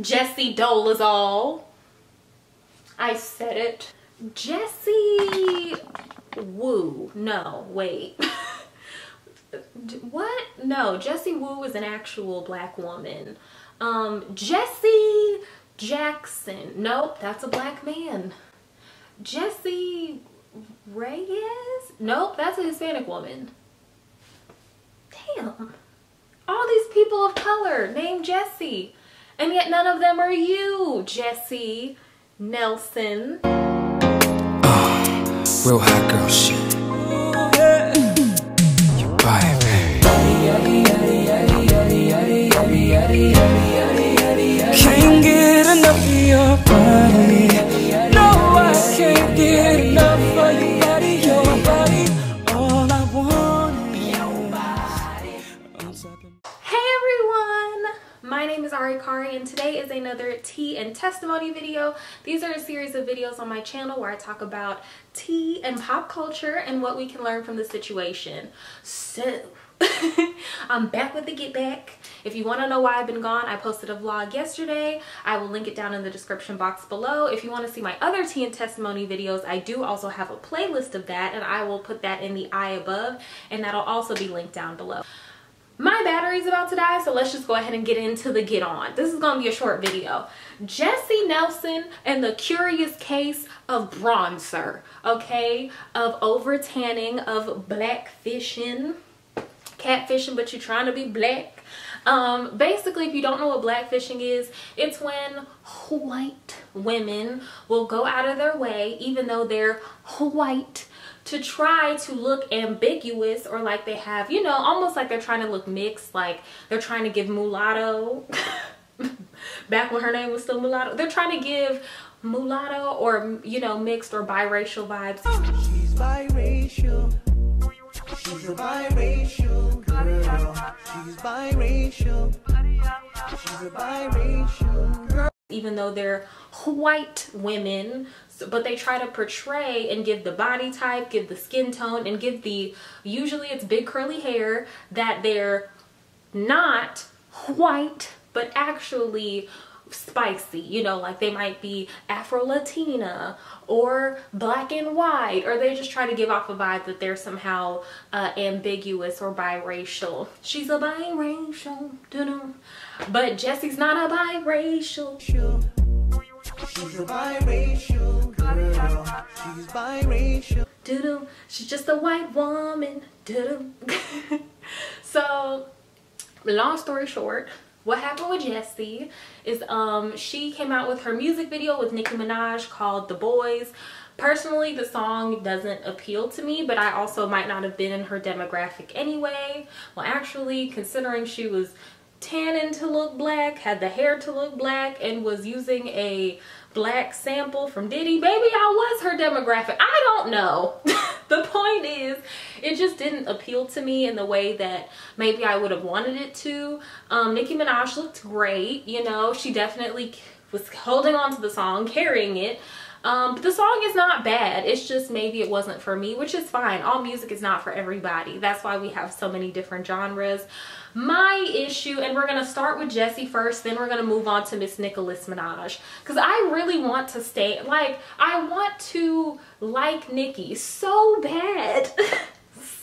Jessie Dolezal. I said it. Jessie Woo. No, wait. what? No, Jessie Woo is an actual black woman. Um, Jesse Jackson. Nope, that's a black man. Jessie Reyez? Nope, that's a Hispanic woman. Damn. All these people of color named Jesse. And yet none of them are you, Jesy Nelson. Uh, real hot girl shit. Testimony video. These are a series of videos on my channel where I talk about tea and pop culture and what we can learn from the situation. So, I'm back with the get back. If you want to know why I've been gone, I posted a vlog yesterday. I will link it down in the description box below. If you want to see my other tea and testimony videos, I do also have a playlist of that and I will put that in the eye above and that'll also be linked down below my battery's about to die so let's just go ahead and get into the get on. This is gonna be a short video. Jesy Nelson and the curious case of bronzer okay? Of over tanning of black fishing. Catfishing but you're trying to be black. Um basically if you don't know what blackfishing is it's when white women will go out of their way even though they're white to try to look ambiguous or like they have, you know, almost like they're trying to look mixed, like they're trying to give mulatto, back when her name was still mulatto, they're trying to give mulatto or, you know, mixed or biracial vibes. She's biracial. She's a biracial girl. She's biracial. She's a biracial girl. Even though they're white women so, but they try to portray and give the body type, give the skin tone, and give the, usually it's big curly hair, that they're not white, but actually spicy. You know like they might be afro-latina or black and white or they just try to give off a vibe that they're somehow uh, ambiguous or biracial. She's a biracial but jessie's not a biracial She's a biracial girl. She's biracial. Doodle. She's just a white woman. Doodle. so, long story short, what happened with Jesy is um she came out with her music video with Nicki Minaj called The Boyz. Personally, the song doesn't appeal to me, but I also might not have been in her demographic anyway. Well, actually, considering she was tanning to look black, had the hair to look black, and was using a black sample from Diddy, baby, I was her demographic. I don't know. the point is, it just didn't appeal to me in the way that maybe I would have wanted it to. Um, Nicki Minaj looked great, you know, she definitely was holding on to the song, carrying it. Um, but the song is not bad. It's just maybe it wasn't for me, which is fine. All music is not for everybody. That's why we have so many different genres. My issue, and we're going to start with Jesy first, then we're going to move on to Miss Nicholas Minaj. Because I really want to stay, like, I want to like Nicki so bad.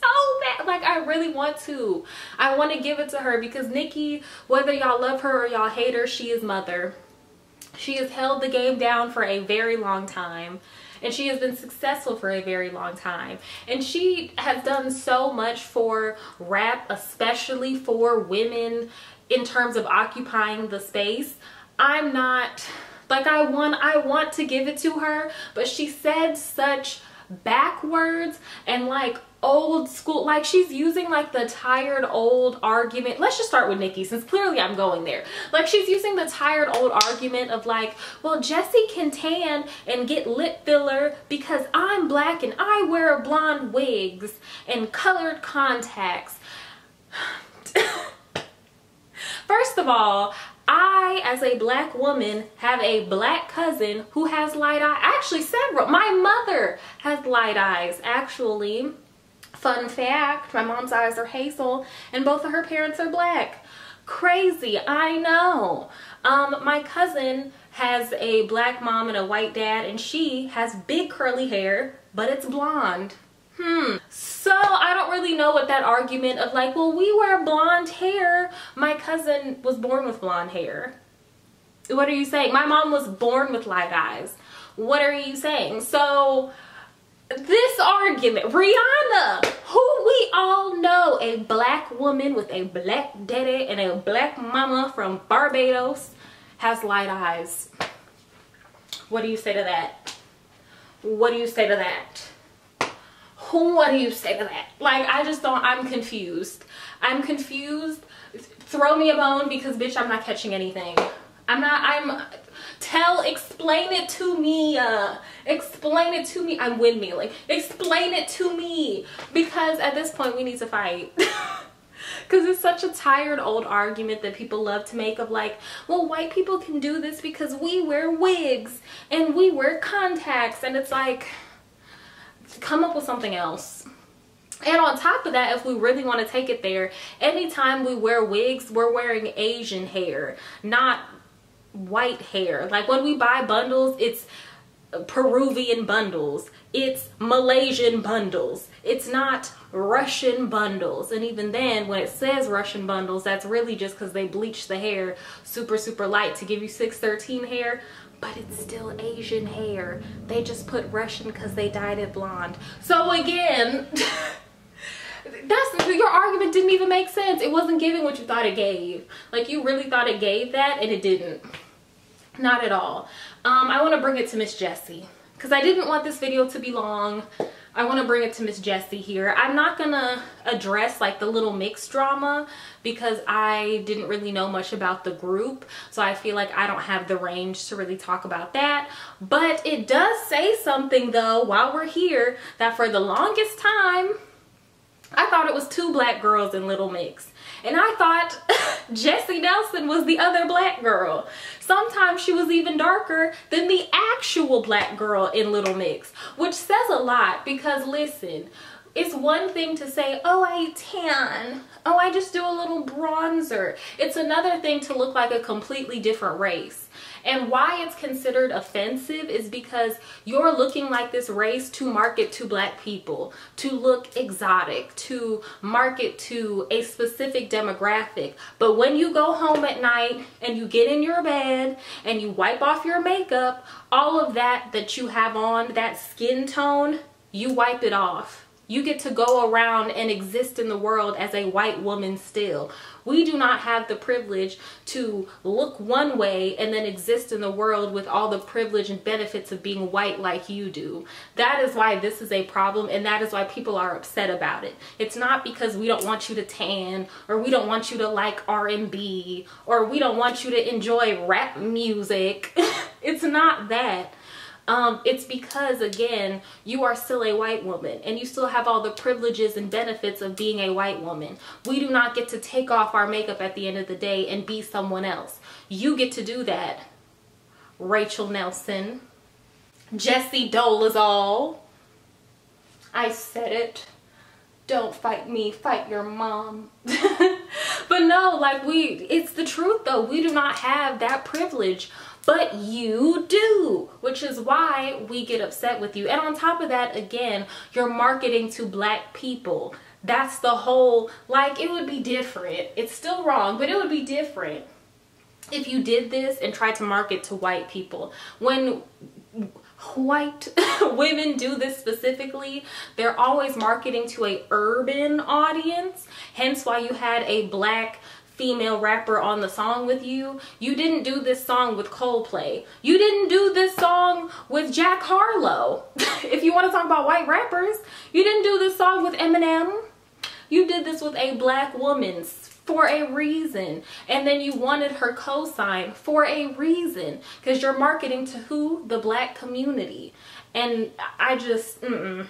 so bad like i really want to i want to give it to her because Nicki, whether y'all love her or y'all hate her she is mother she has held the game down for a very long time and she has been successful for a very long time. And she has done so much for rap especially for women in terms of occupying the space. I'm not like i want i want to give it to her but she said such backwards and like old school like she's using like the tired old argument let's just start with nicki since clearly I'm going there like she's using the tired old argument of like well Jesy can tan and get lip filler because I'm black and I wear blonde wigs and colored contacts first of all I, as a black woman, have a black cousin who has light eye. Actually, several. My mother has light eyes, actually. Fun fact, my mom's eyes are hazel and both of her parents are black. Crazy, I know. Um, my cousin has a black mom and a white dad, and she has big curly hair, but it's blonde. Hmm. So I don't really know what that argument of like, well, we wear blonde hair. My cousin was born with blonde hair. What are you saying? My mom was born with light eyes. What are you saying? So this argument, Rihanna, who we all know, a black woman with a black daddy and a black mama from Barbados, has light eyes. What do you say to that? What do you say to that? Who, What do you say to that? Like, I just don't, I'm confused. I'm confused. Throw me a bone because, bitch, I'm not catching anything. I'm not, I'm, tell, explain it to me. Uh, explain it to me. I'm windmilling. Explain it to me. Because at this point, we need to fight. because it's such a tired old argument that people love to make of like well white people can do this because we wear wigs and we wear contacts and it's like come up with something else and on top of that, if we really want to take it there, anytime we wear wigs, we're wearing Asian hair, not white hair. Like when we buy bundles, it's Peruvian bundles. It's Malaysian bundles. It's not Russian bundles. And even then, when it says Russian bundles, that's really just because they bleach the hair super, super light to give you 613 hair but it's still Asian hair. They just put Russian because they dyed it blonde. So again, that's your argument didn't even make sense. It wasn't giving what you thought it gave. Like you really thought it gave that and it didn't. Not at all. Um, I want to bring it to Miss Jesy because I didn't want this video to be long. I want to bring it to Miss Jesy here. I'm not going to address like the little mix drama because I didn't really know much about the group. So I feel like I don't have the range to really talk about that. But it does say something though while we're here that for the longest time, I thought it was two black girls in Little Mix. And I thought Jesy Nelson was the other black girl. Sometimes she was even darker than the actual black girl in Little Mix, which says a lot because listen, it's one thing to say, oh, I tan. Oh, I just do a little bronzer. It's another thing to look like a completely different race. And why it's considered offensive is because you're looking like this race to market to black people, to look exotic, to market to a specific demographic. But when you go home at night and you get in your bed and you wipe off your makeup, all of that that you have on, that skin tone, you wipe it off you get to go around and exist in the world as a white woman still. We do not have the privilege to look one way and then exist in the world with all the privilege and benefits of being white like you do. That is why this is a problem and that is why people are upset about it. It's not because we don't want you to tan or we don't want you to like R&B or we don't want you to enjoy rap music. it's not that um, it's because, again, you are still a white woman and you still have all the privileges and benefits of being a white woman. We do not get to take off our makeup at the end of the day and be someone else. You get to do that. Rachel Nelson, Jessie Dolezal. I said it. Don't fight me, fight your mom. but no, like we, it's the truth though. We do not have that privilege but you do, which is why we get upset with you. And on top of that, again, you're marketing to black people. That's the whole, like, it would be different. It's still wrong, but it would be different if you did this and tried to market to white people. When white women do this specifically they're always marketing to a urban audience hence why you had a black female rapper on the song with you. You didn't do this song with Coldplay. You didn't do this song with Jack Harlow. if you want to talk about white rappers, you didn't do this song with Eminem. You did this with a black woman for a reason. And then you wanted her cosign for a reason because you're marketing to who? The black community. And I just, mm -mm.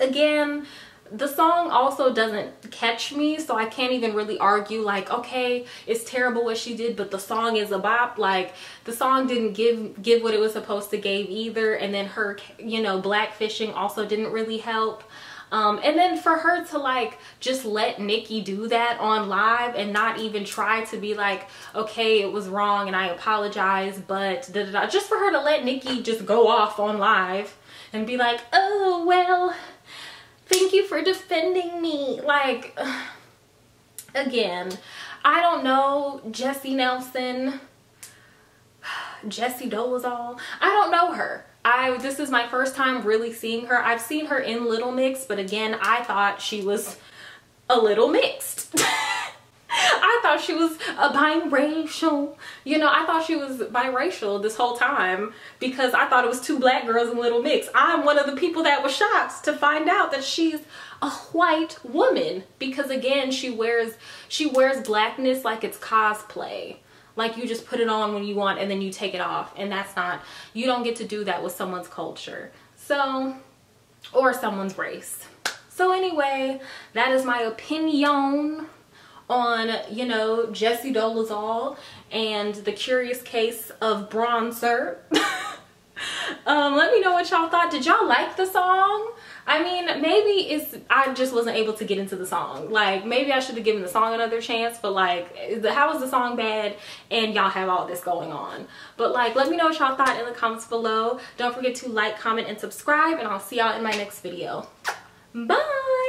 again, the song also doesn't catch me so i can't even really argue like okay it's terrible what she did but the song is a bop like the song didn't give give what it was supposed to give either and then her you know black fishing also didn't really help Um, and then for her to like just let Nicki do that on live and not even try to be like, okay, it was wrong and I apologize, but da, da, da. just for her to let Nicki just go off on live and be like, oh, well, thank you for defending me. Like, again, I don't know Jesy Nelson, Jessie Dolezal. I don't know her. I this is my first time really seeing her. I've seen her in Little Mix, but again, I thought she was a little mixed. I thought she was a biracial. You know, I thought she was biracial this whole time because I thought it was two black girls in Little Mix. I'm one of the people that was shocked to find out that she's a white woman because again, she wears she wears blackness like it's cosplay like you just put it on when you want and then you take it off and that's not you don't get to do that with someone's culture so or someone's race so anyway that is my opinion on you know Jesse Dolezal and the curious case of bronzer um let me know what y'all thought did y'all like the song I mean, maybe it's I just wasn't able to get into the song. Like maybe I should have given the song another chance, but like how is the song bad and y'all have all this going on? But like let me know what y'all thought in the comments below. Don't forget to like, comment, and subscribe and I'll see y'all in my next video. Bye!